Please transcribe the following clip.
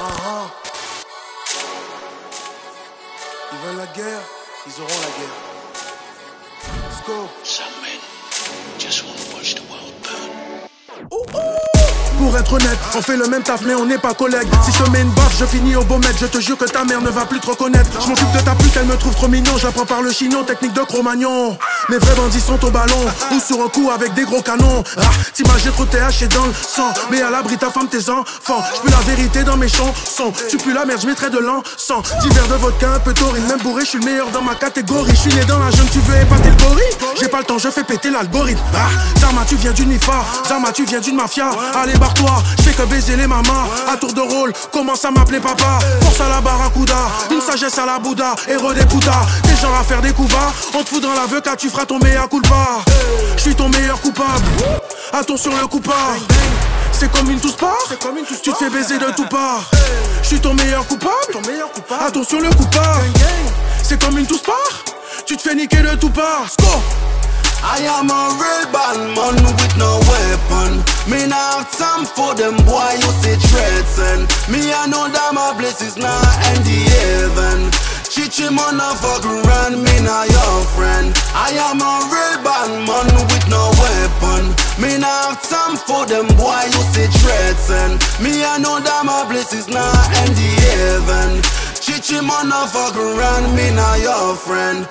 Ah, Ils veulent la guerre, ils auront la guerre. Let's go. Some On fait le même taf mais on n'est pas collègues. Si je mets une baffe, je finis au beau maître. Je te jure que ta mère ne va plus te reconnaître. Je m'occupe de ta pute, elle me trouve trop mignon. J'apprends par le chignon, technique de Cro-Magnon. Mes vrais bandits sont au ballon. Ou sur un coup avec des gros canons. Ah, T'imagines trop THC dans le sang. Mais à l'abri ta femme, tes enfants. Je la vérité dans mes chansons. Tu pues la merde, je mettrai de l'encens. Divers de vodka, un peu taurine. Même bourré, je suis le meilleur dans ma catégorie. Je suis né dans la jeune, tu veux épater le gorille? J'ai pas le temps, je fais péter l'algorithme. Ah, Zama, tu viens d'une IFA Zama, tu viens d'une mafia. Allez, barre-toi, je fais que baiser les mamans À tour de rôle, commence à m'appeler papa. Force à la barracuda, une sagesse à la Bouddha. Héros des putas, des gens à faire des coups bas On te fout dans l'aveu car tu feras ton meilleur culpa. Je suis ton meilleur coupable. Attention le coupable. C'est comme une touche part, tu te fais baiser de tout part. Je suis ton meilleur coupable, attention le coupable. C'est comme une touche part, tu te fais niquer de tout part. Score. I am a real bad man with no weapon. Me not have time for them boy you say threats and me I know that my bliss is not in the heaven. Chichi motherfucker run me not your friend. I am a real bad man with no weapon. Me not have time for them boy you say threats and me I know that my bliss is not in the heaven. Chichi motherfucker run me not your friend.